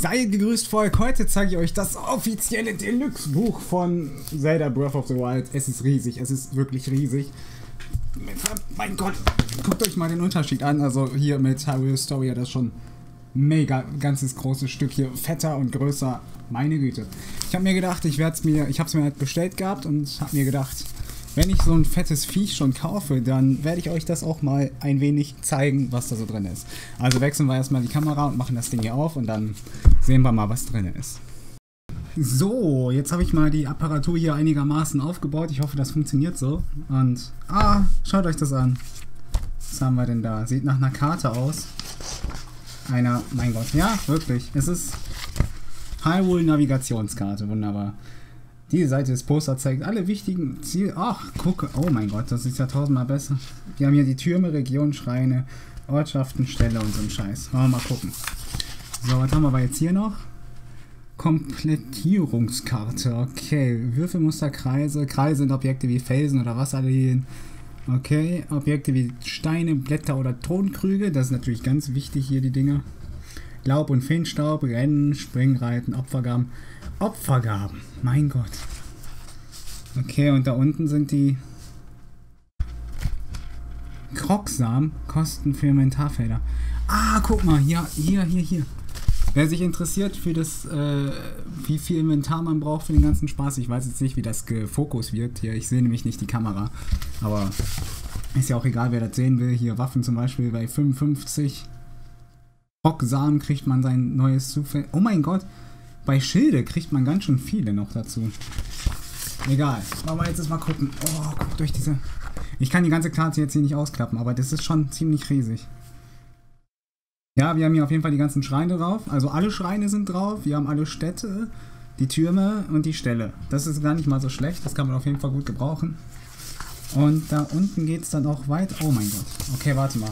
Seid gegrüßt, Volk. Heute zeige ich euch das offizielle Deluxe-Buch von Zelda Breath of the Wild. Es ist riesig, es ist wirklich riesig. Mein Gott, guckt euch mal den Unterschied an. Also hier mit Hyrule Story, das ist schon mega, ganzes großes Stück hier, fetter und größer. Meine Güte. Ich habe mir gedacht, ich werde es mir, ich habe es mir halt bestellt gehabt und habe mir gedacht, wenn ich so ein fettes Viech schon kaufe, dann werde ich euch das auch mal ein wenig zeigen, was da so drin ist. Also wechseln wir erstmal die Kamera und machen das Ding hier auf und dann sehen wir mal, was drin ist. So, jetzt habe ich mal die Apparatur hier einigermaßen aufgebaut. Ich hoffe, das funktioniert so. Und, ah, schaut euch das an. Was haben wir denn da? Sieht nach einer Karte aus. Einer, mein Gott, ja, wirklich. Es ist Hyrule Navigationskarte, wunderbar. Diese Seite des Posters zeigt alle wichtigen Ziele. Ach, gucke. Oh mein Gott, das ist ja tausendmal besser. Wir haben hier die Türme, Regionen, Schreine, Ortschaften, Ställe und so ein Scheiß. Wollen wir mal gucken. So, was haben wir aber jetzt hier noch? Komplettierungskarte. Okay. Würfelmuster, Kreise. Kreise sind Objekte wie Felsen oder Wasserlinien. Okay. Objekte wie Steine, Blätter oder Tonkrüge. Das ist natürlich ganz wichtig hier, die Dinge. Laub und Feenstaub, Rennen, Springreiten, Opfergaben. Opfergaben, mein Gott. Okay, und da unten sind die Krocksamen, Kosten für Inventarfelder. Ah, guck mal, hier, hier, hier, hier. Wer sich interessiert für das, äh, wie viel Inventar man braucht für den ganzen Spaß, ich weiß jetzt nicht, wie das gefokus wird. Hier, ich sehe nämlich nicht die Kamera. Aber ist ja auch egal, wer das sehen will. Hier Waffen zum Beispiel bei 55. Bocksamen kriegt man sein neues Zufall. Oh mein Gott, bei Schilde kriegt man ganz schön viele noch dazu. Egal, wollen wir jetzt mal gucken. Oh, guckt euch diese... Ich kann die ganze Karte jetzt hier nicht ausklappen, aber das ist schon ziemlich riesig. Ja, wir haben hier auf jeden Fall die ganzen Schreine drauf. Also alle Schreine sind drauf. Wir haben alle Städte, die Türme und die Ställe. Das ist gar nicht mal so schlecht. Das kann man auf jeden Fall gut gebrauchen. Und da unten geht es dann auch weit. Oh mein Gott. Okay, warte mal.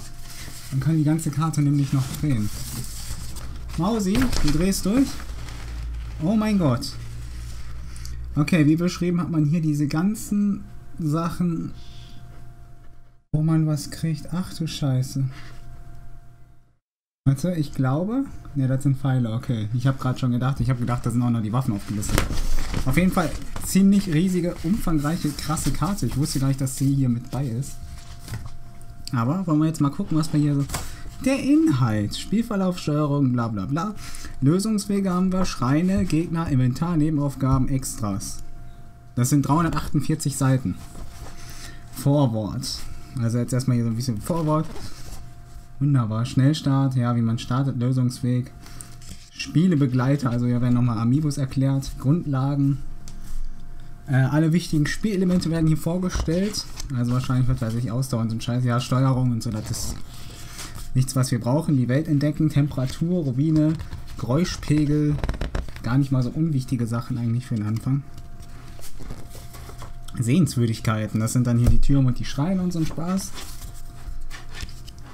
Dann kann die ganze Karte nämlich noch drehen. Mausi, du drehst durch. Oh mein Gott. Okay, wie beschrieben hat man hier diese ganzen Sachen, wo man was kriegt. Ach du Scheiße. Warte, ich glaube... Ne, das sind Pfeile, okay. Ich habe gerade schon gedacht, ich habe gedacht, da sind auch noch die Waffen aufgelistet. Auf jeden Fall ziemlich riesige, umfangreiche, krasse Karte. Ich wusste gar nicht, dass sie hier mit bei ist. Aber wollen wir jetzt mal gucken, was wir hier so... Der Inhalt, Spielverlauf, Steuerung, bla bla bla. Lösungswege haben wir, Schreine, Gegner, Inventar, Nebenaufgaben, Extras. Das sind 348 Seiten. Vorwort. Also jetzt erstmal hier so ein bisschen Vorwort. Wunderbar. Schnellstart, ja, wie man startet, Lösungsweg. Spielebegleiter, also hier werden nochmal Amiibos erklärt. Grundlagen. Äh, alle wichtigen Spielelemente werden hier vorgestellt. Also wahrscheinlich wird, weiß ich, Ausdauer und so ein Scheiß. Ja, Steuerung und so, das ist nichts, was wir brauchen. Die Welt entdecken, Temperatur, Rubine, Geräuschpegel. Gar nicht mal so unwichtige Sachen eigentlich für den Anfang. Sehenswürdigkeiten, das sind dann hier die Türme und die Schreine und so ein Spaß.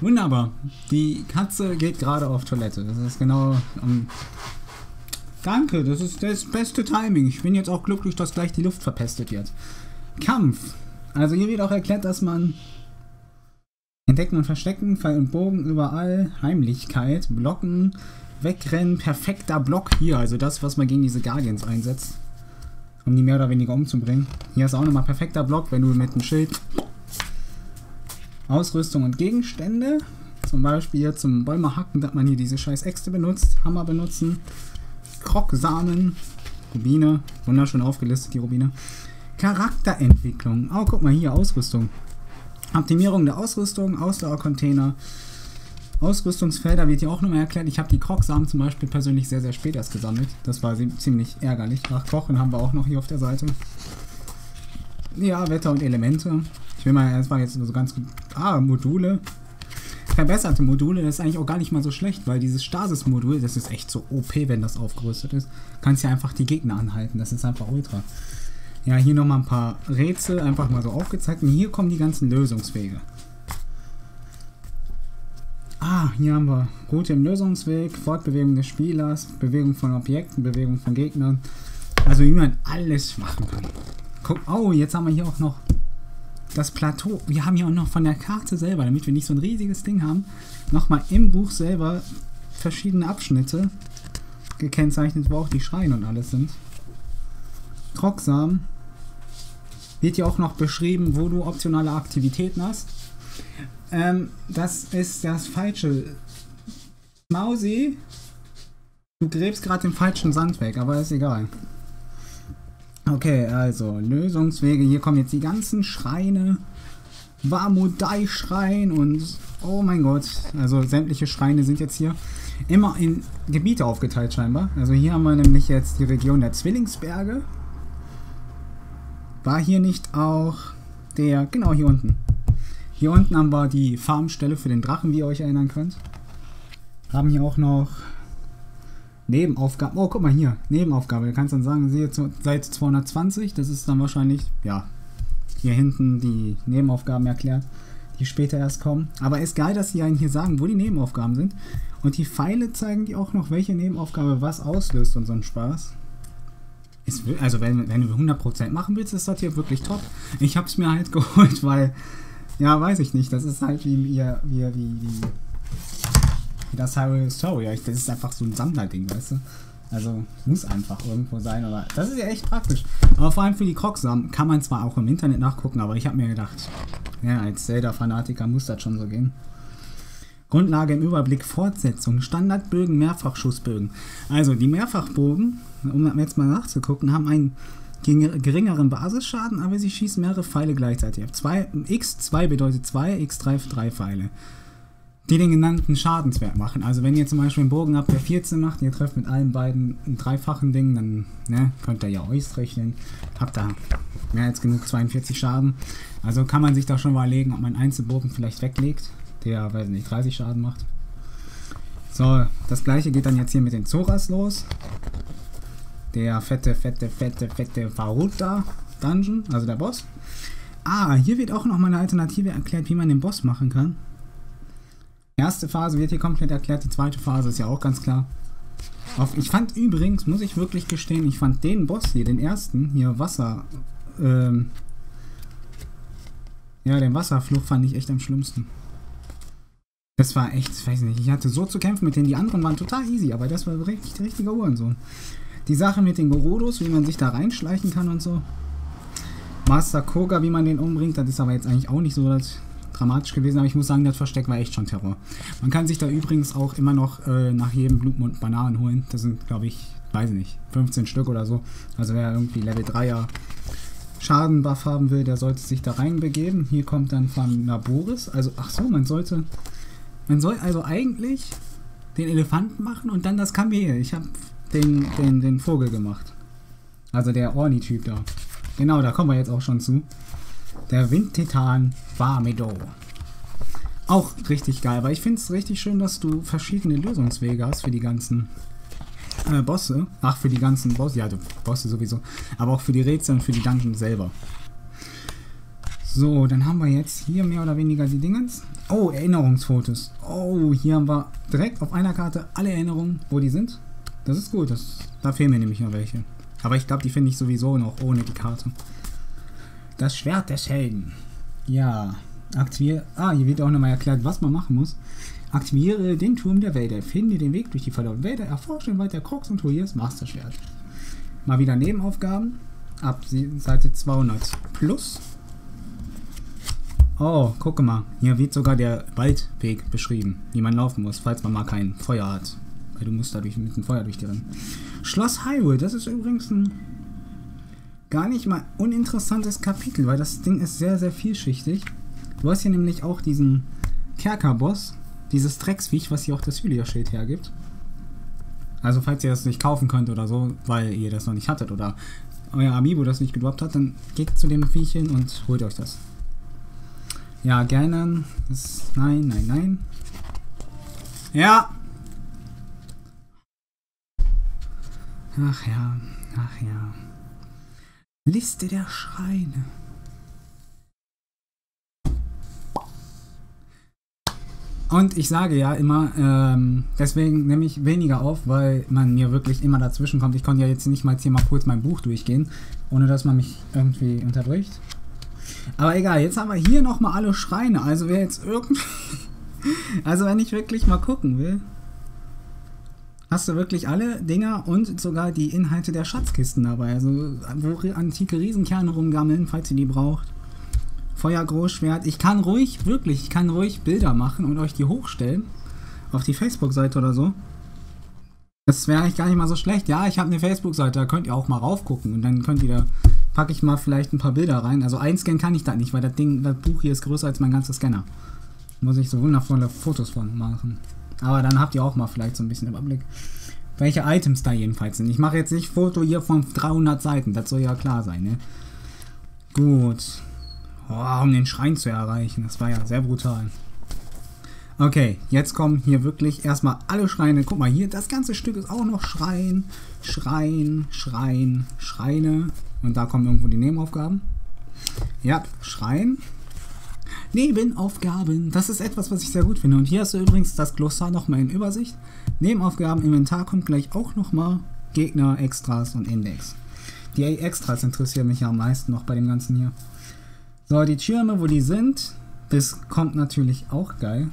Wunderbar. Die Katze geht gerade auf Toilette. Das ist genau um Danke, das ist das beste Timing. Ich bin jetzt auch glücklich, dass gleich die Luft verpestet wird. Kampf. Also hier wird auch erklärt, dass man Entdecken und Verstecken, Pfeil und Bogen überall, Heimlichkeit, Blocken, Wegrennen, perfekter Block hier, also das, was man gegen diese Guardians einsetzt, um die mehr oder weniger umzubringen. Hier ist auch nochmal perfekter Block, wenn du mit einem Schild Ausrüstung und Gegenstände, zum Beispiel hier zum Bäume hacken, dass man hier diese scheiß Äxte benutzt, Hammer benutzen, Krocksamen, Rubine, wunderschön aufgelistet, die Rubine. Charakterentwicklung. Oh, guck mal hier, Ausrüstung. Optimierung der Ausrüstung, Ausdauercontainer. Ausrüstungsfelder wird hier auch nochmal erklärt. Ich habe die Krocksamen zum Beispiel persönlich sehr, sehr spät erst gesammelt. Das war ziemlich ärgerlich. Ach, Kochen haben wir auch noch hier auf der Seite. Ja, Wetter und Elemente. Ich will mal, war jetzt so ganz gut. Ah, Module verbesserte Module, das ist eigentlich auch gar nicht mal so schlecht, weil dieses Stasis-Modul, das ist echt so OP, wenn das aufgerüstet ist. Kannst ja einfach die Gegner anhalten, das ist einfach ultra. Ja, hier nochmal ein paar Rätsel, einfach mal so aufgezeigt. Und hier kommen die ganzen Lösungswege. Ah, hier haben wir Route im Lösungsweg, Fortbewegung des Spielers, Bewegung von Objekten, Bewegung von Gegnern. Also wie man alles machen kann. Guck, oh, jetzt haben wir hier auch noch das Plateau. Wir haben hier auch noch von der Karte selber, damit wir nicht so ein riesiges Ding haben, nochmal im Buch selber verschiedene Abschnitte. gekennzeichnet, wo auch die Schreine und alles sind. Trocksam. Wird hier auch noch beschrieben, wo du optionale Aktivitäten hast. Ähm, das ist das falsche. Mausi, du gräbst gerade den falschen Sand weg, aber ist egal. Okay, also Lösungswege. Hier kommen jetzt die ganzen Schreine. Warmudai-Schrein und oh mein Gott. Also sämtliche Schreine sind jetzt hier immer in Gebiete aufgeteilt scheinbar. Also hier haben wir nämlich jetzt die Region der Zwillingsberge. War hier nicht auch der, genau hier unten. Hier unten haben wir die Farmstelle für den Drachen, wie ihr euch erinnern könnt. Haben hier auch noch Nebenaufgaben. Oh, guck mal hier, Nebenaufgabe. Du kannst dann sagen, siehe Seite 220, das ist dann wahrscheinlich, ja, hier hinten die Nebenaufgaben erklärt, die später erst kommen. Aber ist geil, dass sie einen hier sagen, wo die Nebenaufgaben sind. Und die Pfeile zeigen dir auch noch, welche Nebenaufgabe was auslöst und so ein Spaß. Ist, also wenn, wenn du 100% machen willst, ist das hier wirklich top. Ich habe es mir halt geholt, weil, ja, weiß ich nicht, das ist halt wie, wie, wie, wie, das Highway Story. Das ist einfach so ein Sammlerding, weißt du. Also muss einfach irgendwo sein, aber das ist ja echt praktisch. Aber vor allem für die crocs kann man zwar auch im Internet nachgucken, aber ich habe mir gedacht, ja, als Zelda-Fanatiker muss das schon so gehen. Grundlage im Überblick Fortsetzung, Standardbögen, Mehrfachschussbögen. Also die Mehrfachbogen, um jetzt mal nachzugucken, haben einen geringeren Basisschaden, aber sie schießen mehrere Pfeile gleichzeitig. Zwei, X2 bedeutet 2, X3 3 Pfeile. Die den genannten Schadenswert machen. Also wenn ihr zum Beispiel einen Bogen habt, der 14 macht, ihr trefft mit allen beiden einen dreifachen Ding, dann ne, könnt ihr ja ausrechnen. Habt da mehr als genug 42 Schaden. Also kann man sich da schon überlegen, ob man einen Einzelbogen vielleicht weglegt der, weiß nicht, 30 Schaden macht. So, das gleiche geht dann jetzt hier mit den Zoras los. Der fette, fette, fette, fette Faruta Dungeon, also der Boss. Ah, hier wird auch noch mal eine Alternative erklärt, wie man den Boss machen kann. Erste Phase wird hier komplett erklärt, die zweite Phase ist ja auch ganz klar. Ich fand übrigens, muss ich wirklich gestehen, ich fand den Boss hier, den ersten, hier Wasser, ähm, ja, den Wasserfluch fand ich echt am schlimmsten. Das war echt, ich weiß nicht, ich hatte so zu kämpfen mit denen. Die anderen waren total easy, aber das war richtig, der richtige Uhrensohn. Die Sache mit den Gerudos, wie man sich da reinschleichen kann und so. Master Koga, wie man den umbringt, das ist aber jetzt eigentlich auch nicht so dramatisch gewesen, aber ich muss sagen, das Versteck war echt schon Terror. Man kann sich da übrigens auch immer noch äh, nach jedem Blutmund Bananen holen. Das sind, glaube ich, weiß nicht, 15 Stück oder so. Also wer irgendwie Level 3er Schadenbuff haben will, der sollte sich da reinbegeben. Hier kommt dann von Laboris. Also, ach so, man sollte man soll also eigentlich den Elefanten machen und dann das Kamel. Ich habe den, den, den Vogel gemacht. Also der Orni-Typ da. Genau, da kommen wir jetzt auch schon zu. Der Windtitan Barmedo. Auch richtig geil, weil ich finde es richtig schön, dass du verschiedene Lösungswege hast für die ganzen äh, Bosse. Ach, für die ganzen Bosse. Ja, Bosse sowieso. Aber auch für die Rätsel und für die Dungeon selber. So, dann haben wir jetzt hier mehr oder weniger die Dingens. Oh, Erinnerungsfotos. Oh, hier haben wir direkt auf einer Karte alle Erinnerungen, wo die sind. Das ist gut, das, da fehlen mir nämlich noch welche. Aber ich glaube, die finde ich sowieso noch ohne die Karte. Das Schwert des Helden. Ja, aktiviere. Ah, hier wird auch nochmal erklärt, was man machen muss. Aktiviere den Turm der Wälder. Finde den Weg durch die verlorenen Wälder. Erforsche den Wald der Crocs und Toyers Masterschwert. Mal wieder Nebenaufgaben. Ab Seite 200 plus. Oh, gucke mal. Hier wird sogar der Waldweg beschrieben, wie man laufen muss, falls man mal kein Feuer hat. Weil du musst dadurch mit dem Feuer durch die rennen. Schloss Hyrule, das ist übrigens ein gar nicht mal uninteressantes Kapitel, weil das Ding ist sehr, sehr vielschichtig. Du hast hier nämlich auch diesen Kerkerboss, dieses Drecksviech, was hier auch das Hylia-Schild hergibt. Also falls ihr das nicht kaufen könnt oder so, weil ihr das noch nicht hattet oder euer Amiibo das nicht gedroppt hat, dann geht zu dem Viechchen und holt euch das. Ja, gerne. Nein, nein, nein. Ja. Ach ja, ach ja. Liste der Schreine. Und ich sage ja immer, ähm, deswegen nehme ich weniger auf, weil man mir wirklich immer dazwischen kommt. Ich konnte ja jetzt nicht mal hier mal kurz mein Buch durchgehen, ohne dass man mich irgendwie unterbricht. Aber egal, jetzt haben wir hier nochmal alle Schreine. Also wer jetzt irgendwie... also wenn ich wirklich mal gucken will. Hast du wirklich alle Dinger und sogar die Inhalte der Schatzkisten dabei. Also, wo antike Riesenkerne rumgammeln, falls ihr die braucht. Feuergroßschwert. Ich kann ruhig, wirklich, ich kann ruhig Bilder machen und euch die hochstellen. Auf die Facebook-Seite oder so. Das wäre eigentlich gar nicht mal so schlecht. Ja, ich habe eine Facebook-Seite, da könnt ihr auch mal raufgucken. Und dann könnt ihr da, packe ich mal vielleicht ein paar Bilder rein. Also einscannen kann ich da nicht, weil das Ding, das Buch hier ist größer als mein ganzer Scanner. Muss ich so wundervolle Fotos von machen. Aber dann habt ihr auch mal vielleicht so ein bisschen Überblick, welche Items da jedenfalls sind. Ich mache jetzt nicht Foto hier von 300 Seiten, das soll ja klar sein, ne? Gut. Oh, um den Schrein zu erreichen, das war ja sehr brutal. Okay, jetzt kommen hier wirklich erstmal alle Schreine. Guck mal, hier, das ganze Stück ist auch noch Schrein, Schrein, Schrein, Schreine. Und da kommen irgendwo die Nebenaufgaben. Ja, Schrein, Nebenaufgaben. Das ist etwas, was ich sehr gut finde. Und hier hast du übrigens das Glossar nochmal in Übersicht. Nebenaufgaben, Inventar kommt gleich auch nochmal. Gegner, Extras und Index. Die Extras interessieren mich ja am meisten noch bei dem Ganzen hier. So, die Türme, wo die sind, das kommt natürlich auch geil.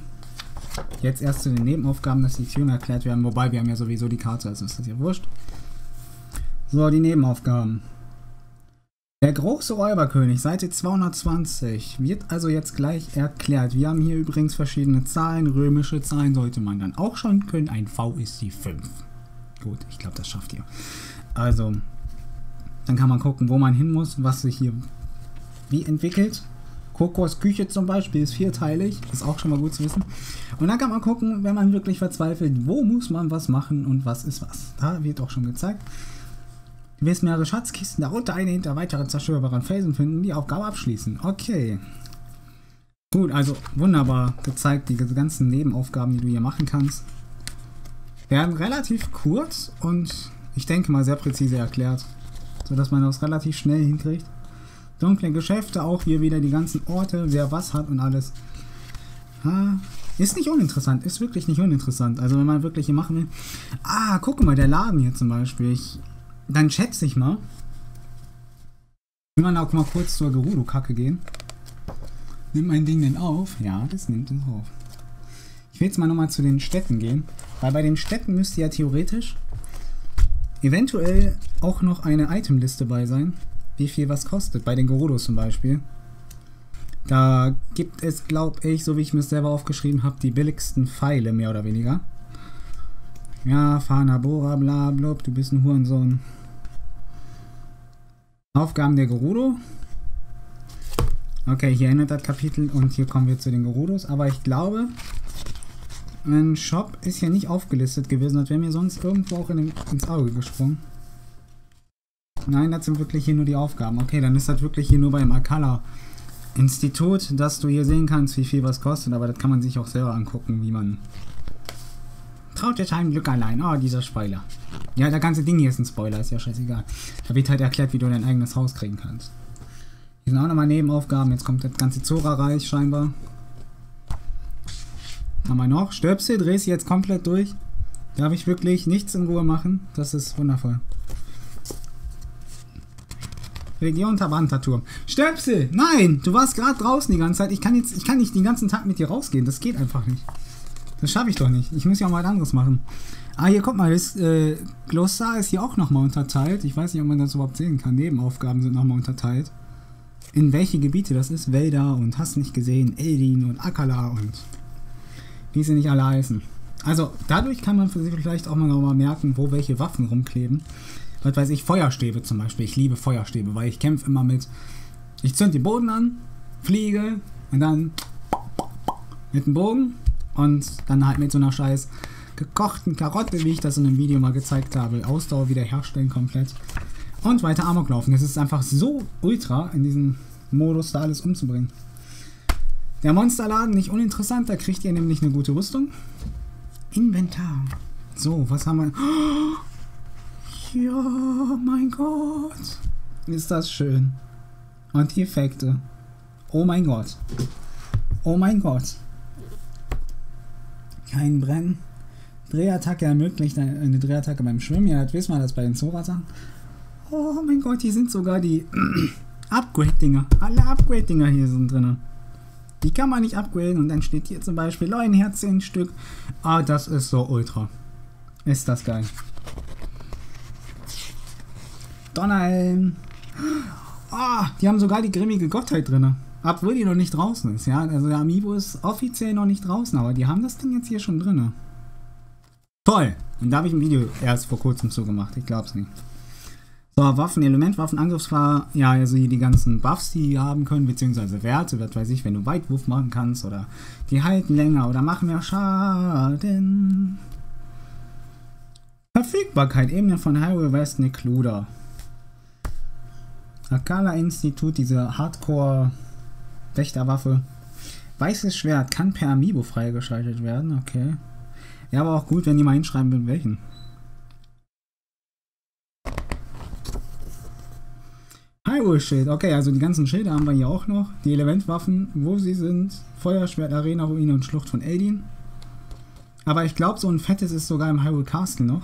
Jetzt erst zu den Nebenaufgaben, dass die Türme erklärt werden. Wobei, wir haben ja sowieso die Karte, also ist das ja wurscht. So, die Nebenaufgaben. Der große Räuberkönig, Seite 220, wird also jetzt gleich erklärt. Wir haben hier übrigens verschiedene Zahlen, römische Zahlen sollte man dann auch schon können. Ein V ist die 5. Gut, ich glaube, das schafft ihr. Also, dann kann man gucken, wo man hin muss, was sich hier wie entwickelt. Kokos Küche zum Beispiel ist vierteilig, ist auch schon mal gut zu wissen. Und dann kann man gucken, wenn man wirklich verzweifelt, wo muss man was machen und was ist was. Da wird auch schon gezeigt. Du wirst mehrere Schatzkisten, darunter eine hinter weiteren zerstörbaren Felsen finden, die Aufgabe abschließen. Okay. Gut, also wunderbar gezeigt, die ganzen Nebenaufgaben, die du hier machen kannst. Werden relativ kurz und ich denke mal sehr präzise erklärt, sodass man das relativ schnell hinkriegt. Dunkle Geschäfte, auch hier wieder die ganzen Orte, wer was hat und alles. Ha, ist nicht uninteressant, ist wirklich nicht uninteressant. Also wenn man wirklich hier machen will. Ah, guck mal, der Laden hier zum Beispiel. Ich dann schätze ich mal. Will man auch mal kurz zur Gerudo-Kacke gehen. Nimmt mein Ding denn auf? Ja, das nimmt es auf. Ich will jetzt mal nochmal zu den Städten gehen. Weil bei den Städten müsste ja theoretisch eventuell auch noch eine Itemliste bei sein. Wie viel was kostet. Bei den Gerudos zum Beispiel. Da gibt es, glaube ich, so wie ich mir selber aufgeschrieben habe, die billigsten Pfeile, mehr oder weniger. Ja, Fana Bora, bla, blub, du bist ein Hurensohn. Aufgaben der Gerudo. Okay, hier endet das Kapitel und hier kommen wir zu den Gerudos. Aber ich glaube, ein Shop ist hier nicht aufgelistet gewesen. Das wäre mir sonst irgendwo auch in den, ins Auge gesprungen. Nein, das sind wirklich hier nur die Aufgaben. Okay, dann ist das wirklich hier nur beim Akala Institut, dass du hier sehen kannst, wie viel was kostet. Aber das kann man sich auch selber angucken, wie man Traut dir deinem Glück allein. Oh, dieser Spoiler. Ja, der ganze Ding hier ist ein Spoiler, ist ja scheißegal. Da wird halt erklärt, wie du dein eigenes Haus kriegen kannst. Hier sind auch nochmal Nebenaufgaben. Jetzt kommt das ganze Zora-Reich scheinbar. Haben wir noch? Stöpsel, dreh sie jetzt komplett durch. Darf ich wirklich nichts in Ruhe machen? Das ist wundervoll. Region Tabantaturm. Stöpsel! Nein! Du warst gerade draußen die ganze Zeit. Ich kann jetzt, ich kann nicht den ganzen Tag mit dir rausgehen. Das geht einfach nicht. Das schaffe ich doch nicht. Ich muss ja auch mal was anderes machen. Ah, hier kommt mal, das äh, Glossar ist hier auch nochmal unterteilt. Ich weiß nicht, ob man das überhaupt sehen kann. Nebenaufgaben sind nochmal unterteilt. In welche Gebiete das ist. Wälder und hast nicht gesehen, Eldin und Akala und wie sie nicht alle heißen. Also dadurch kann man vielleicht auch mal nochmal merken, wo welche Waffen rumkleben. Was weiß ich, Feuerstäbe zum Beispiel. Ich liebe Feuerstäbe, weil ich kämpfe immer mit. Ich zünd den Boden an, fliege und dann mit dem Bogen und dann halt mit so einer scheiß gekochten Karotte, wie ich das in einem Video mal gezeigt habe, Ausdauer wiederherstellen komplett. Und weiter Amok laufen. Es ist einfach so ultra in diesem Modus, da alles umzubringen. Der Monsterladen nicht uninteressant, da kriegt ihr nämlich eine gute Rüstung. Inventar. So, was haben wir? Ja, mein Gott. Ist das schön. Und die Effekte. Oh mein Gott. Oh mein Gott kein Brennen. Drehattacke ermöglicht eine Drehattacke beim Schwimmen. Ja, das wissen wir das bei den Zora-Sachen. Oh mein Gott, hier sind sogar die Upgrade-Dinger. Alle Upgrade-Dinger hier sind drin. Die kann man nicht upgraden und dann steht hier zum Beispiel ein Herz 10 Stück. Ah, das ist so ultra. Ist das geil. Donnerhelm. Oh, die haben sogar die grimmige Gottheit drin. Obwohl die noch nicht draußen ist, ja. Also der Amiibo ist offiziell noch nicht draußen, aber die haben das Ding jetzt hier schon drin. Toll! Und da habe ich ein Video erst vor kurzem zu gemacht. Ich glaube es nicht. So, Waffen, Elementwaffen, Angriffsfahrer, ja, also hier die ganzen Buffs, die die haben können, beziehungsweise Werte, was weiß ich, wenn du Weitwurf machen kannst oder die halten länger oder machen mehr Schaden. Verfügbarkeit, Ebene von Highway West Necluda. Akala Institut, diese Hardcore-Wächterwaffe. Weißes Schwert kann per Amiibo freigeschaltet werden, okay. Ja, aber auch gut, wenn die mal hinschreiben würden, welchen. Hyrule Schild. Okay, also die ganzen Schilder haben wir hier auch noch. Die Elementwaffen, wo sie sind. Feuerschwert, Arena, Ruine und Schlucht von Eldin. Aber ich glaube, so ein fettes ist sogar im Hyrule Castle noch.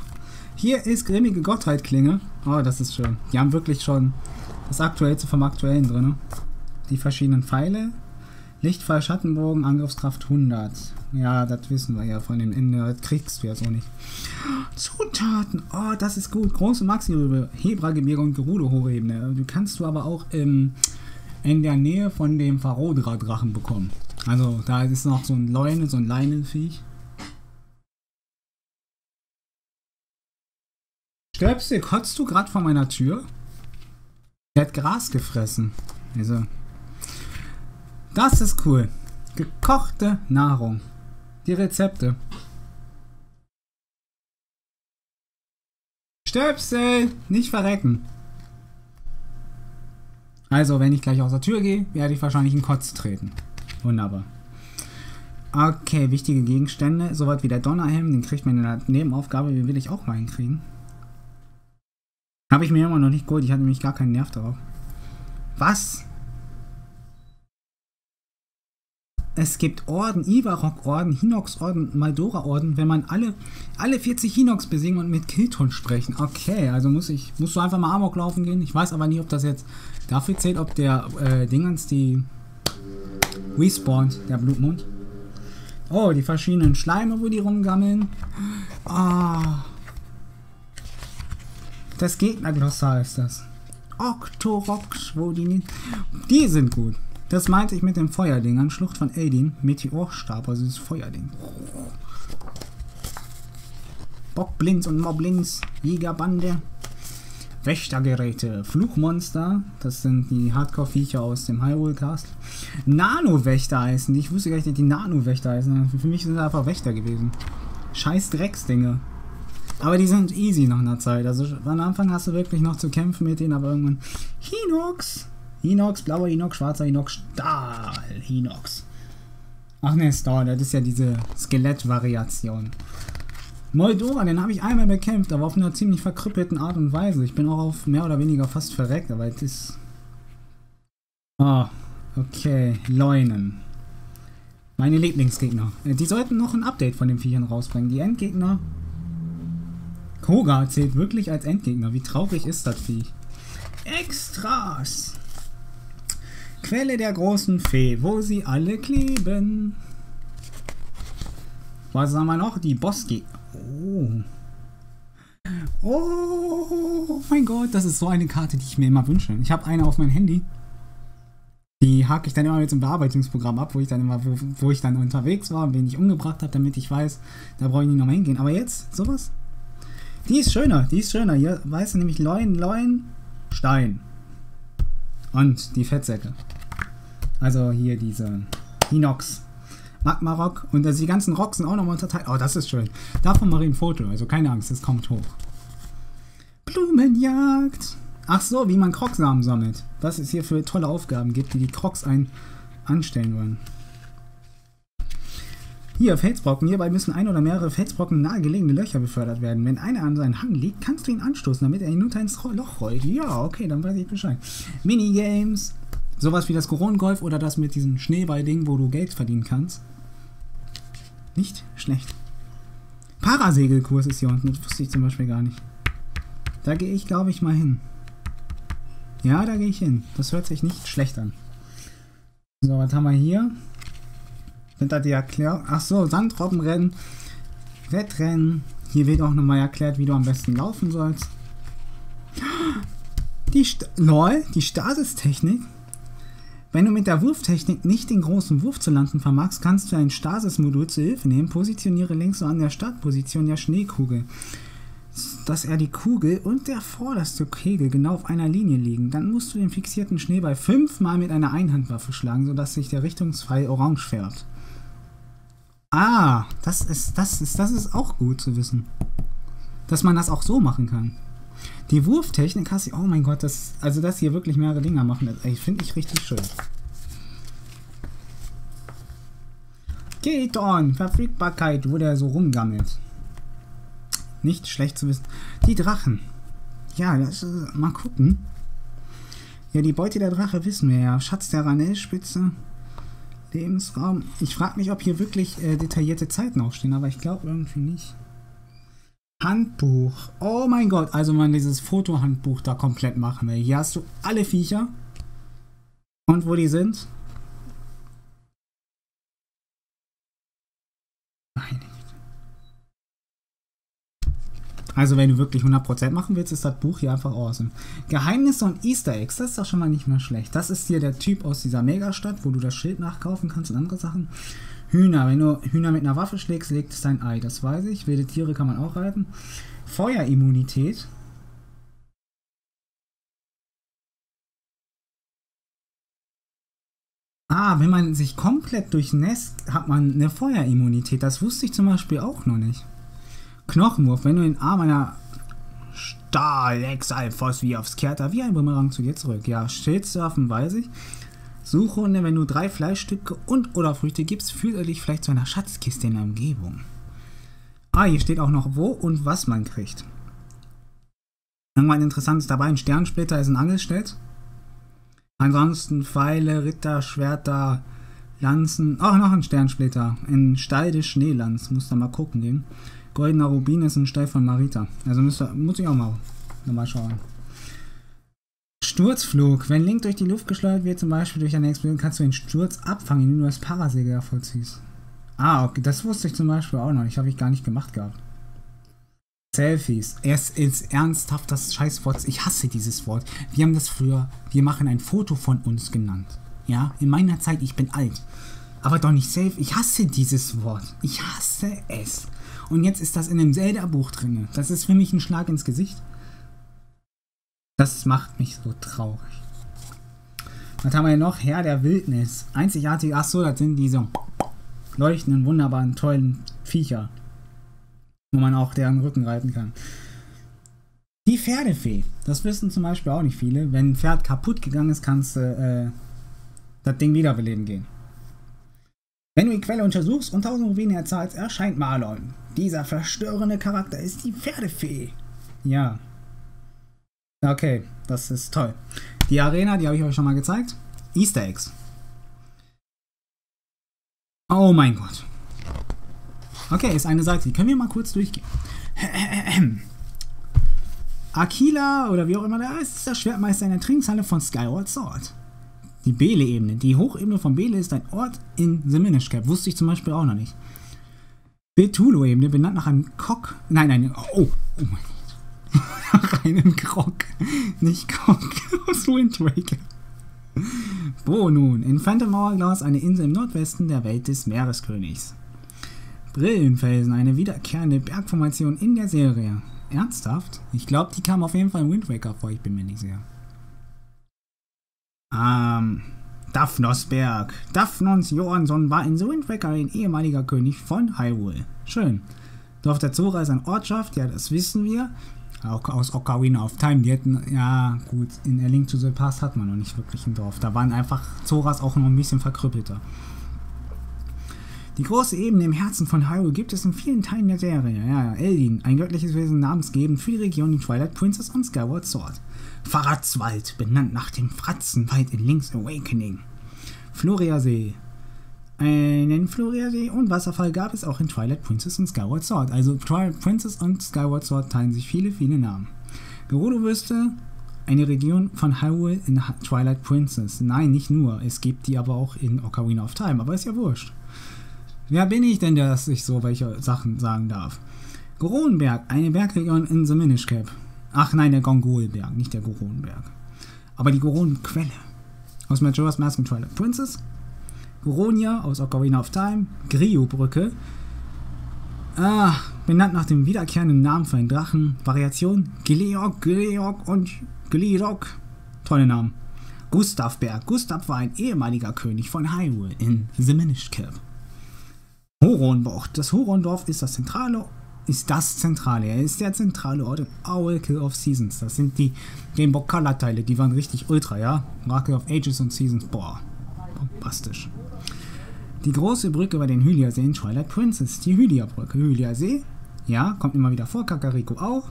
Hier ist grimmige Gottheit-Klinge. Oh, das ist schön. Die haben wirklich schon das Aktuellste vom Aktuellen drin. Die verschiedenen Pfeile. Lichtfall, Schattenbogen, Angriffskraft 100. Ja, das wissen wir ja von dem Ende. Das kriegst du ja so nicht. Zutaten. Oh, das ist gut. Große Maxi-Rübe, Hebra-Gebirge und Gerudo-Hochebene. Du kannst du aber auch im, in der Nähe von dem Farodra-Drachen bekommen. Also, da ist noch so ein Leune, so ein Leinenviech. Stöpsel, kotzt du gerade vor meiner Tür? Der hat Gras gefressen. Also. Das ist cool. Gekochte Nahrung. Die Rezepte. Stöpsel! Nicht verrecken. Also, wenn ich gleich aus der Tür gehe, werde ich wahrscheinlich in Kotz treten. Wunderbar. Okay, wichtige Gegenstände. Soweit wie der Donnerhelm, den kriegt man in der Nebenaufgabe, den will ich auch mal hinkriegen. Habe ich mir immer noch nicht geholt, ich hatte nämlich gar keinen Nerv darauf. Was? Es gibt Orden, Ivarok-Orden, Hinox-Orden, Maldora-Orden, wenn man alle, alle 40 Hinox besiegen und mit Kilton sprechen. Okay, also muss ich, musst du einfach mal Amok laufen gehen. Ich weiß aber nicht, ob das jetzt dafür zählt, ob der äh, Dingens die respawnt, der Blutmond. Oh, die verschiedenen Schleime, wo die rumgammeln. Ah. Das Gegnerglossar ist das. Octorox, wo die. Die sind gut. Das meinte ich mit dem Feuerding an Schlucht von Eldin. Meteorstab, also dieses Feuerding. Bockblins und Moblins, Jägerbande, Wächtergeräte, Fluchmonster, das sind die Hardcore-Viecher aus dem Hyrule Cast. Nano-Wächter heißen die. Ich wusste gar nicht, dass die Nano-Wächter heißen. Für mich sind sie einfach Wächter gewesen. Scheiß Drecksdinge. Aber die sind easy nach einer Zeit. Also am Anfang hast du wirklich noch zu kämpfen mit denen, aber irgendwann. Hinox! Hinox, blauer Hinox, schwarzer Hinox, Stahl Hinox. Ach ne, Stahl, das ist ja diese Skelettvariation. Moldova, den habe ich einmal bekämpft, aber auf einer ziemlich verkrüppelten Art und Weise. Ich bin auch auf mehr oder weniger fast verreckt, aber es ist... Oh, okay, Leunen. Meine Lieblingsgegner. Äh, die sollten noch ein Update von den Viechern rausbringen. Die Endgegner... Koga zählt wirklich als Endgegner. Wie traurig ist das Viech? Extras! Quelle der großen Fee, wo sie alle kleben. Was haben wir noch? Die Boski. Oh. Oh mein Gott, das ist so eine Karte, die ich mir immer wünsche. Ich habe eine auf mein Handy. Die hake ich dann immer mit so Bearbeitungsprogramm ab, wo ich dann immer, wo, wo ich dann unterwegs war und wen ich umgebracht habe, damit ich weiß, da brauche ich nicht nochmal hingehen. Aber jetzt, sowas? Die ist schöner, die ist schöner. Hier weißt du nämlich Leuen, Leuen, Stein. Und die Fettsäcke. Also hier diese Hinox. Magma Rock. Und also die ganzen Rocks sind auch nochmal unterteilt. Oh, das ist schön. Davon mache ich ein Foto. Also keine Angst, es kommt hoch. Blumenjagd. Ach so, wie man Krogsamen sammelt. Was es hier für tolle Aufgaben gibt, die die Crocs ein anstellen wollen. Hier, Felsbrocken. Hierbei müssen ein oder mehrere Felsbrocken nahegelegene Löcher befördert werden. Wenn einer an seinen Hang liegt, kannst du ihn anstoßen, damit er hinunter ins Loch rollt. Ja, okay, dann weiß ich Bescheid. Minigames. Sowas wie das Corona-Golf oder das mit diesem Schneeball-Ding, wo du Geld verdienen kannst. Nicht schlecht. Parasegelkurs ist hier unten. Das wusste ich zum Beispiel gar nicht. Da gehe ich, glaube ich, mal hin. Ja, da gehe ich hin. Das hört sich nicht schlecht an. So, was haben wir hier? Sind da die Erklärung? Ach so, Sandrobbenrennen, Wettrennen, Hier wird auch nochmal erklärt, wie du am besten laufen sollst. Die St LOL, die Stasistechnik. Wenn du mit der Wurftechnik nicht den großen Wurf zu landen vermagst, kannst du ein Stasis-Modul zu Hilfe nehmen. Positioniere links so an der Startposition der Schneekugel, dass er die Kugel und der vorderste Kegel genau auf einer Linie liegen. Dann musst du den fixierten Schneeball fünfmal mit einer Einhandwaffe schlagen, sodass sich der Richtungsfall orange färbt. Ah, das ist, das ist, das ist auch gut zu wissen. Dass man das auch so machen kann. Die Wurftechnik hast du, oh mein Gott, das, also dass hier wirklich mehrere Dinger machen, das finde ich richtig schön. Geht on, Verfügbarkeit, wo der so rumgammelt. Nicht schlecht zu wissen. Die Drachen. Ja, das, äh, mal gucken. Ja, die Beute der Drache wissen wir ja. Schatz der Ranellspitze. Lebensraum. Ich frage mich, ob hier wirklich äh, detaillierte Zeiten aufstehen, aber ich glaube irgendwie nicht. Handbuch. Oh mein Gott, also man dieses Fotohandbuch da komplett machen will. Hier hast du alle Viecher. Und wo die sind? Also wenn du wirklich 100% machen willst, ist das Buch hier einfach awesome. Geheimnisse und Easter Eggs, das ist doch schon mal nicht mehr schlecht. Das ist hier der Typ aus dieser Megastadt, wo du das Schild nachkaufen kannst und andere Sachen. Hühner, wenn du Hühner mit einer Waffe schlägst, legt es dein Ei, das weiß ich. Wilde Tiere kann man auch reiten. Feuerimmunität. Ah, wenn man sich komplett durchnässt, hat man eine Feuerimmunität. Das wusste ich zum Beispiel auch noch nicht. Knochenwurf, wenn du den Arm einer Stahl-Exalfos wie aufs Kerter wie ein Bumerang zu dir zurück. Ja, Schildsurfen weiß ich. Suchhunde, wenn du drei Fleischstücke und oder Früchte gibst, fühlt er dich vielleicht zu einer Schatzkiste in der Umgebung. Ah, hier steht auch noch, wo und was man kriegt. Irgendwann interessantes dabei, ein Sternsplitter ist ein Angelstellt. Ansonsten Pfeile, Ritter, Schwerter, Lanzen. Auch noch ein Sternsplitter. Ein Stall des Schneelands. Muss da mal gucken gehen. Goldener Rubin ist ein Stein von Marita. Also muss, muss ich auch mal, mal schauen. Sturzflug. Wenn Link durch die Luft geschleudert wird, zum Beispiel durch eine Explosion, kannst du den Sturz abfangen, indem du das Parasegel vollziehst. Ah, okay, das wusste ich zum Beispiel auch noch. Ich habe ich gar nicht gemacht gehabt. Selfies. Es ist ernsthaft das Scheißwort. Ich hasse dieses Wort. Wir haben das früher, wir machen ein Foto von uns genannt. Ja, in meiner Zeit, ich bin alt. Aber doch nicht safe. Ich hasse dieses Wort. Ich hasse es. Und jetzt ist das in einem Zelda-Buch drin. Das ist für mich ein Schlag ins Gesicht. Das macht mich so traurig. Was haben wir noch? Herr der Wildnis. Einzigartig. Achso, das sind diese leuchtenden, wunderbaren, tollen Viecher. Wo man auch deren Rücken reiten kann. Die Pferdefee. Das wissen zum Beispiel auch nicht viele. Wenn ein Pferd kaputt gegangen ist, kannst du äh, das Ding wiederbeleben gehen. Wenn du die Quelle untersuchst und 1000 Rubine erzahlst, erscheint Marlon. Dieser verstörende Charakter ist die Pferdefee. Ja. Okay, das ist toll. Die Arena, die habe ich euch schon mal gezeigt. Easter Eggs. Oh mein Gott. Okay, ist eine Seite. Die können wir mal kurz durchgehen. Aquila, oder wie auch immer der heißt, ist der Schwertmeister in der Trainingshalle von Skyward Sword. Die Bele-Ebene. Die Hochebene von Bele ist ein Ort in The Minish Cap. Wusste ich zum Beispiel auch noch nicht. Betulu-Ebene, benannt nach einem Cock. Nein, nein, oh, oh mein Gott. nach einem Krog. Nicht Cock aus Wind Waker. Wo nun? In Phantom Hourglass eine Insel im Nordwesten der Welt des Meereskönigs. Brillenfelsen, eine wiederkehrende Bergformation in der Serie. Ernsthaft? Ich glaube, die kam auf jeden Fall in Wind vor, ich bin mir nicht sicher. Ähm, Daphnosberg. Daphnos Johansson war in Wind Waker ein ehemaliger König von Hyrule. Schön. Dorf der Zora ist eine Ortschaft, ja, das wissen wir. Auch aus Ocarina of Time. Die hätten, ja, gut, in A Link to the Past hat man noch nicht wirklich ein Dorf. Da waren einfach Zoras auch noch ein bisschen verkrüppelter. Die große Ebene im Herzen von Hyrule gibt es in vielen Teilen der Serie. Ja, Eldin, ein göttliches Wesen namensgebend für die Region in Twilight Princess und Skyward Sword. Faratzwald, benannt nach dem Fratzenwald in Link's Awakening. Floriasee. Einen Floriasee und Wasserfall gab es auch in Twilight Princess und Skyward Sword. Also Twilight Princess und Skyward Sword teilen sich viele, viele Namen. Gerudo-Wüste, eine Region von Hyrule in Twilight Princess. Nein, nicht nur. Es gibt die aber auch in Ocarina of Time, aber ist ja wurscht. Wer bin ich denn, dass ich so welche Sachen sagen darf? Goronberg, eine Bergregion in the Minish Cap. Ach nein, der Gongolberg, nicht der Goronberg. Aber die Goron-Quelle. Aus Majora's Mask und Twilight Princess. Goronia aus Ocarina of Time. Grio-Brücke. Ah, benannt nach dem wiederkehrenden Namen für einen Drachen. Variation Gileok, Gileok und Gilirok. Tolle Namen. Gustavberg. Gustav war ein ehemaliger König von Hyrule in The Minish Cap. Horonbucht. Das Horondorf ist das zentrale ist das zentrale. Er ist der zentrale Ort in Oracle of Seasons. Das sind die Game Boy Color Teile, die waren richtig ultra, ja? Oracle of Ages und Seasons. Boah, bombastisch. Die große Brücke bei den Hylia-Seen Twilight Princess. Die Hylia-Brücke. Hylia-See, ja, kommt immer wieder vor. Kakariko auch.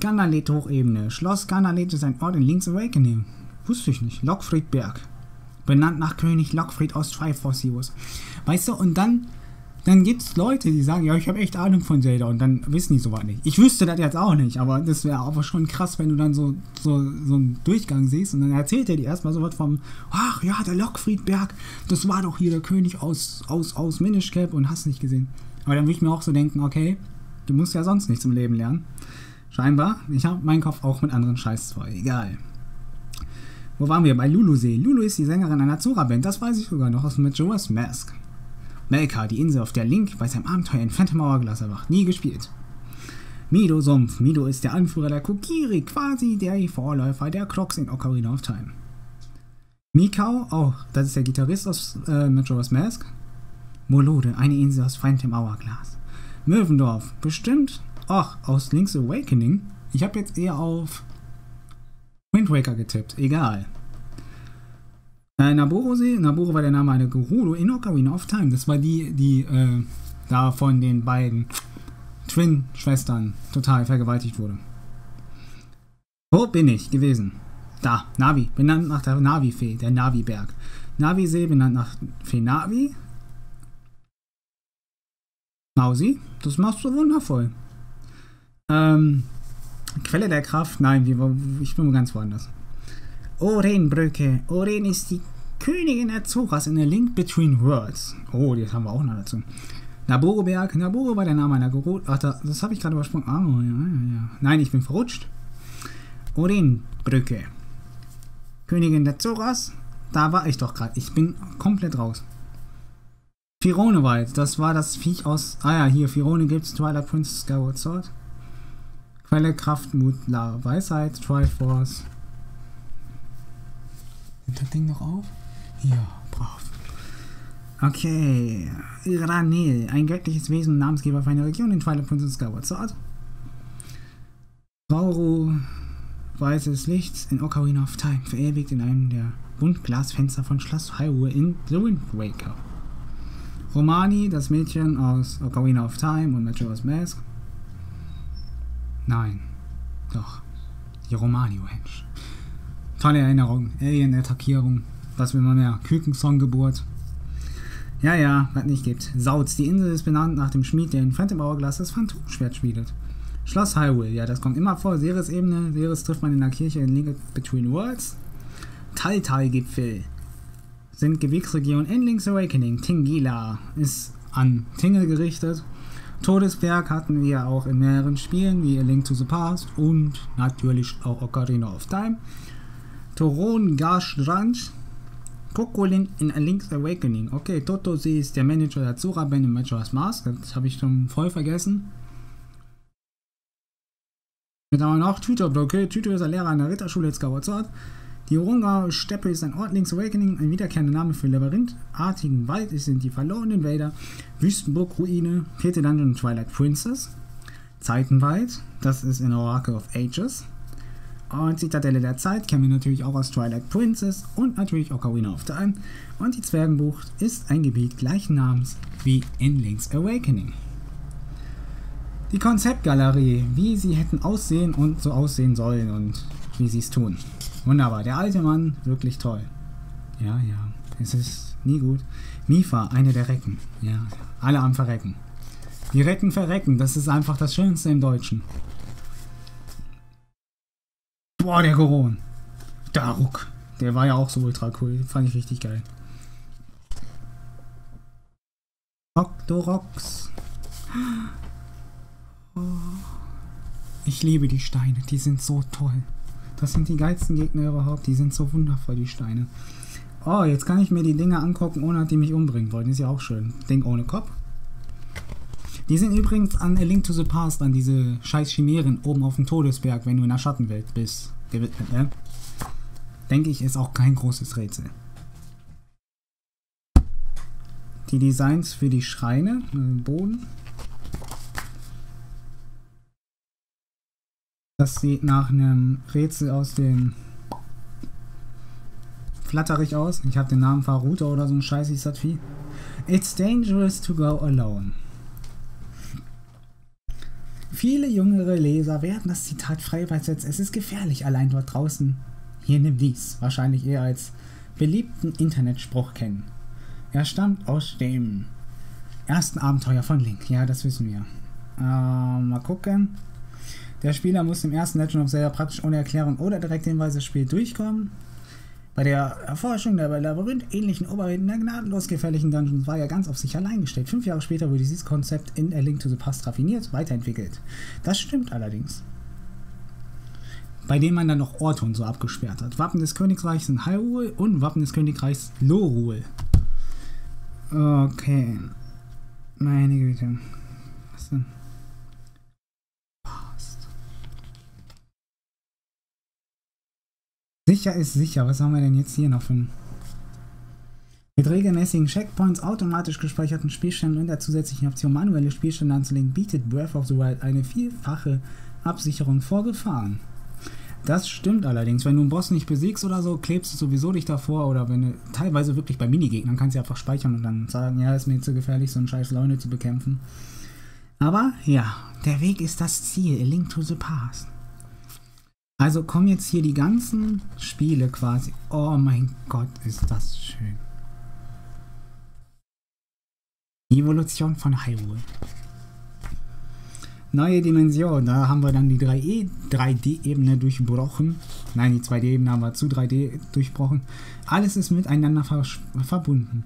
Ganalet Hochebene. Schloss Ganalet ist ein Ort in Link's Awakening. Wusste ich nicht. Lockfriedberg. Benannt nach König Lockfried aus Triforce. Weißt du, und dann dann gibt es Leute, die sagen, ja, ich habe echt Ahnung von Zelda und dann wissen die sowas nicht. Ich wüsste das jetzt auch nicht, aber das wäre aber schon krass, wenn du dann so, so, so einen Durchgang siehst und dann erzählt er dir erstmal so was vom, ach ja, der Lockfriedberg, das war doch hier der König aus, aus, aus Minish Cap und hast nicht gesehen. Aber dann würde ich mir auch so denken, okay, du musst ja sonst nichts im Leben lernen. Scheinbar, ich habe meinen Kopf auch mit anderen Scheiß voll, egal. Wo waren wir? Bei Lulu-See. Lulu ist die Sängerin einer Zora-Band, das weiß ich sogar noch aus Majora's Mask. Melka, die Insel, auf der Link bei seinem Abenteuer in Phantom Hourglass erwacht, nie gespielt. Mido Sumpf. Mido ist der Anführer der Kokiri, quasi der Vorläufer der Crocs in Ocarina of Time. Mikau, auch, das ist der Gitarrist aus äh, Majora's Mask. Molode, eine Insel aus Phantom Hourglass. Möwendorf, bestimmt, ach, aus Link's Awakening. Ich habe jetzt eher auf Wind Waker getippt, egal. Äh, Naboro-See, Naboro war der Name einer Gerudo in Ocarina of Time. Das war die, die äh, da von den beiden Twin-Schwestern total vergewaltigt wurde. Wo bin ich gewesen? Da, Navi, benannt nach der Navi-Fee, der Navi-Berg. Navi-See, benannt nach Fee Navi. Mausi, das machst du wundervoll. Ähm, Quelle der Kraft, nein, ich bin ganz woanders. Orenbrücke. Oren ist die Königin Azoras in A Link Between Worlds. Oh, das haben wir auch noch dazu. Naboroberg. Naboro war der Name einer Gero... Ach, das habe ich gerade übersprungen. Ah, oh, ja, ja. Nein, ich bin verrutscht. Orenbrücke. Königin Azoras. Da war ich doch gerade. Ich bin komplett raus. Fironewald. Das war das Viech aus... Ah ja, hier. Firone gibt's. Twilight Princess Skyward Sword. Quelle, Kraft, Mut, La, Weisheit, Triforce. Nimmt das Ding noch auf? Ja, brav. Okay. Iranil, ein göttliches Wesen und Namensgeber für eine Region in Twilight Princess Skyward Sword. Rauru, weißes Licht in Ocarina of Time, verewigt in einem der Buntglasfenster von Schloss Hyrule in The Wind Waker. Romani, das Mädchen aus Ocarina of Time und Majora's Mask. Nein, doch. Die Romani-Wench. Tolle Erinnerung. Alien-Attackierung. Was will man mehr? Kükensong-Geburt. Ja, ja, was nicht gibt. Sauz. Die Insel ist benannt nach dem Schmied, der in Hourglass das Phantomschwert schmiedet. Schloss Hyrule. Ja, das kommt immer vor. Ceres-Ebene. Ceres trifft man in der Kirche in Link Between Worlds. Taltal-Gipfel. Sind Gebirgsregion Endlings Awakening. Tingila ist an Tingle gerichtet. Todesberg hatten wir auch in mehreren Spielen, wie A Link to the Past und natürlich auch Ocarina of Time. Toron Garstrand, Kokolin in A Link's Awakening. Okay, Toto, sie ist der Manager der Zura Band in Majora's Mask. Das habe ich schon voll vergessen. Mit aber noch Tüter, okay, Tüter ist ein Lehrer an der Ritterschule jetzt Sword. Die Urunga Steppe ist ein Ort Link's Awakening, ein wiederkehrender Name für labyrinthartigen Wald. Es sind die verlorenen Wälder, Wüstenburg-Ruine, vierte Dungeon Twilight Princess, Zeitenwald, das ist in Oracle of Ages. Und Zitadelle der Zeit kennen wir natürlich auch aus Twilight Princess und natürlich Ocarina of Time. Und die Zwergenbucht ist ein Gebiet gleichen Namens wie in Link's Awakening. Die Konzeptgalerie, wie sie hätten aussehen und so aussehen sollen und wie sie es tun. Wunderbar, der alte Mann, wirklich toll. Ja, ja, es ist nie gut. Mifa, eine der Recken. Ja, alle am Verrecken. Die Recken verrecken, das ist einfach das Schönste im Deutschen. Boah, der Goron. Daruk. Der war ja auch so ultra cool. Fand ich richtig geil. Octorox. Ich liebe die Steine, die sind so toll. Das sind die geilsten Gegner überhaupt, die sind so wundervoll, die Steine. Oh, jetzt kann ich mir die Dinger angucken, ohne dass die mich umbringen wollen. Ist ja auch schön. Ding ohne Kopf. Die sind übrigens an A Link to the Past, an diese scheiß Chimären oben auf dem Todesberg, wenn du in der Schattenwelt bist, gewidmet, ne? Denke ich, ist auch kein großes Rätsel. Die Designs für die Schreine, äh, Boden. Das sieht nach einem Rätsel aus dem flatterig aus. Ich habe den Namen Faruta oder so ein Scheiß, ich Vieh. It's dangerous to go alone. Viele jüngere Leser werden das Zitat frei übersetzt. Es ist gefährlich allein dort draußen. Hier nimmt dies wahrscheinlich eher als beliebten Internetspruch kennen. Er stammt aus dem ersten Abenteuer von Link. Ja, das wissen wir. Äh, mal gucken. Der Spieler muss im ersten Legend of Zelda praktisch ohne Erklärung oder direkte Hinweise das Spiel durchkommen. Bei der Erforschung der Labyrinth-ähnlichen Oberwelten der gnadenlos gefährlichen Dungeons war er ganz auf sich allein gestellt. Fünf Jahre später wurde dieses Konzept in A Link to the Past raffiniert, weiterentwickelt. Das stimmt allerdings. Bei dem man dann noch Orte und so abgesperrt hat. Wappen des Königreichs in Hyrule und Wappen des Königreichs Lorule. Okay. Meine Güte. Was denn? Sicher ist sicher. Was haben wir denn jetzt hier noch für ein... Mit regelmäßigen Checkpoints, automatisch gespeicherten Spielständen und der zusätzlichen Option manuelle Spielstände anzulegen, bietet Breath of the Wild eine vielfache Absicherung vor Gefahren. Das stimmt allerdings. Wenn du einen Boss nicht besiegst oder so, klebst du sowieso dich davor oder wenn du teilweise wirklich bei Minigegnern kannst du einfach speichern und dann sagen, ja, ist mir zu gefährlich, so einen scheiß Leune zu bekämpfen. Aber ja, der Weg ist das Ziel. A Link to the Past. Also kommen jetzt hier die ganzen Spiele quasi. Oh mein Gott, ist das schön. Evolution von Hyrule. Neue Dimension, da haben wir dann die 3D-Ebene durchbrochen. Nein, die 2D-Ebene haben wir zu 3D durchbrochen. Alles ist miteinander verbunden.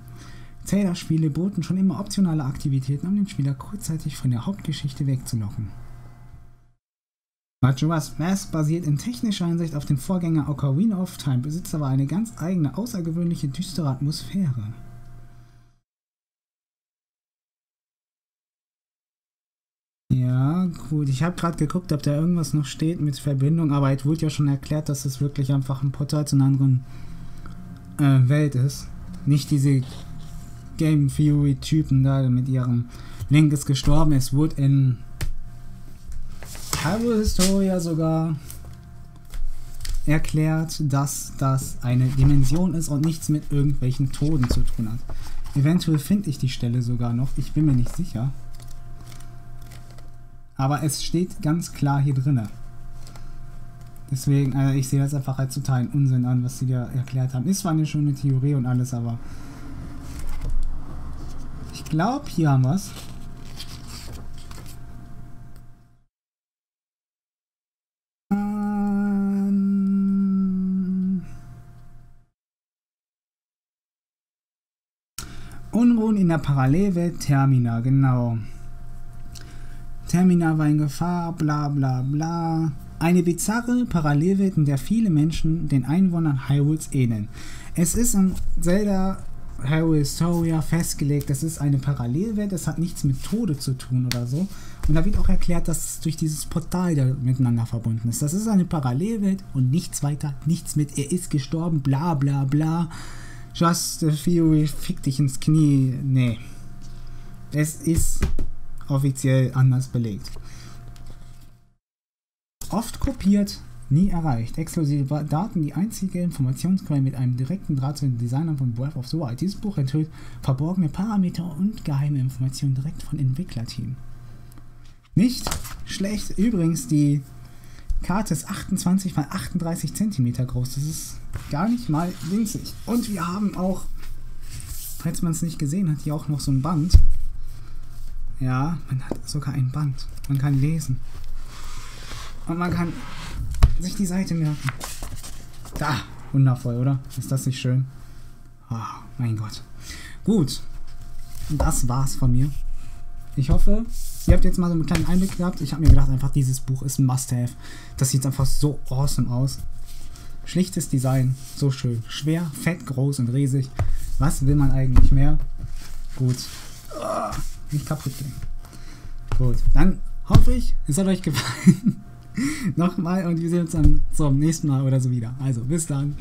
Zelda-Spiele boten schon immer optionale Aktivitäten, um den Spieler kurzzeitig von der Hauptgeschichte wegzulocken. Majora's Mask basiert in technischer Hinsicht auf dem Vorgänger Ocarina of Time, besitzt aber eine ganz eigene, außergewöhnliche, düstere Atmosphäre. Ja, gut. Ich habe gerade geguckt, ob da irgendwas noch steht mit Verbindung, aber es wurde ja schon erklärt, dass es wirklich einfach ein Portal zu einer anderen äh, Welt ist. Nicht diese Game Theory-Typen da mit ihrem Link ist gestorben. Es wurde in Hyrule Historia sogar erklärt, dass das eine Dimension ist und nichts mit irgendwelchen Toden zu tun hat. Eventuell finde ich die Stelle sogar noch, ich bin mir nicht sicher. Aber es steht ganz klar hier drinne. Deswegen, also ich sehe das einfach als totalen Unsinn an, was sie da erklärt haben. Ist zwar eine schöne Theorie und alles, aber ich glaube, hier haben wir es. Unruhen in der Parallelwelt Termina, genau. Termina war in Gefahr, bla bla bla. Eine bizarre Parallelwelt, in der viele Menschen den Einwohnern Hyrules ähneln. Es ist in Zelda Hyrule Historia festgelegt, das ist eine Parallelwelt, das hat nichts mit Tode zu tun oder so. Und da wird auch erklärt, dass es durch dieses Portal da miteinander verbunden ist. Das ist eine Parallelwelt und nichts weiter, nichts mit, er ist gestorben, bla bla bla. Just a Theory, fick dich ins Knie. Nee. Es ist offiziell anders belegt. Oft kopiert, nie erreicht. Exklusive Daten, die einzige Informationsquelle mit einem direkten Draht zu den Designern von Breath of the Wild. Dieses Buch enthüllt verborgene Parameter und geheime Informationen direkt von Entwicklerteam. Nicht schlecht. Übrigens, die Karte ist 28 x 38 cm groß. Das ist gar nicht mal winzig. Und wir haben auch, falls man es nicht gesehen hat, hier auch noch so ein Band. Ja, man hat sogar ein Band. Man kann lesen. Und man kann sich die Seite merken. Da, wundervoll, oder? Ist das nicht schön? Oh, mein Gott. Gut. Das war's von mir. Ich hoffe, Ihr habt jetzt mal so einen kleinen Einblick gehabt. Ich habe mir gedacht, einfach dieses Buch ist ein Must-Have. Das sieht einfach so awesome aus. Schlichtes Design, so schön. Schwer, fett, groß und riesig. Was will man eigentlich mehr? Gut. Oh, nicht kaputt gehen. Gut, dann hoffe ich, es hat euch gefallen. Nochmal und wir sehen uns dann zum nächsten Mal oder so wieder. Also, bis dann.